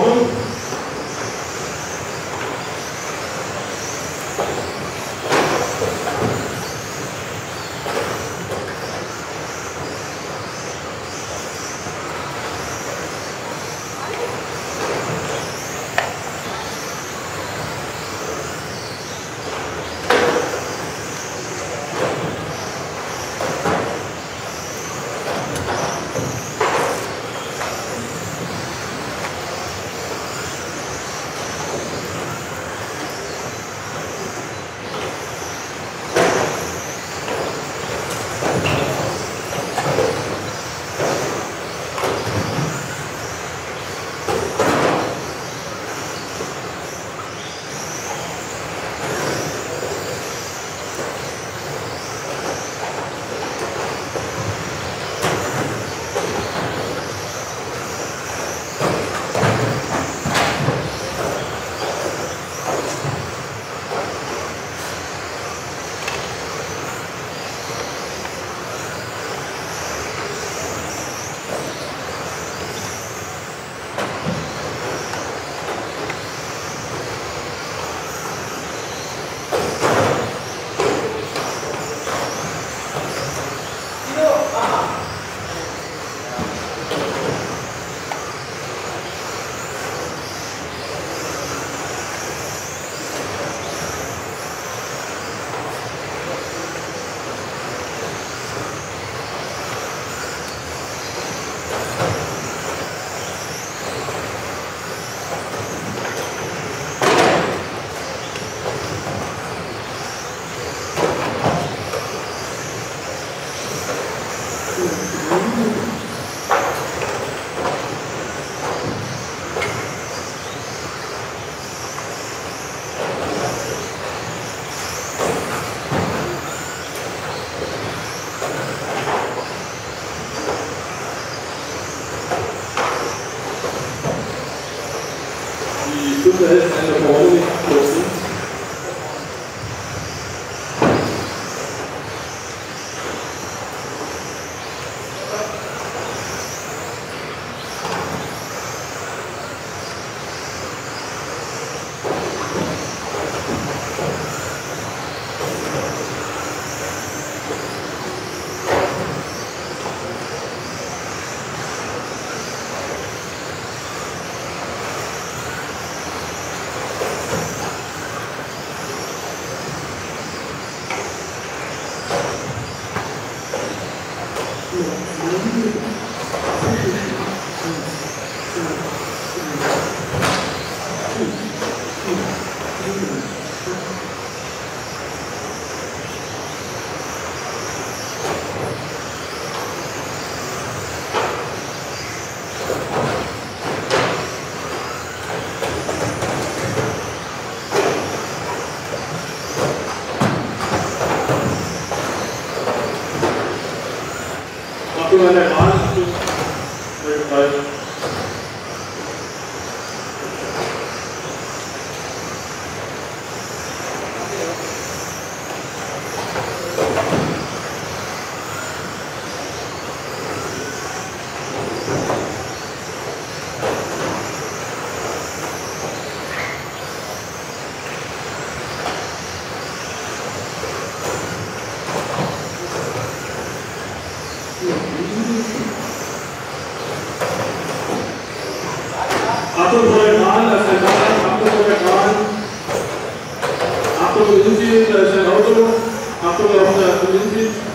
Paulo Super, eine Morgen, Abgeordneter Rat, after the agency, I said, how to, after the agency,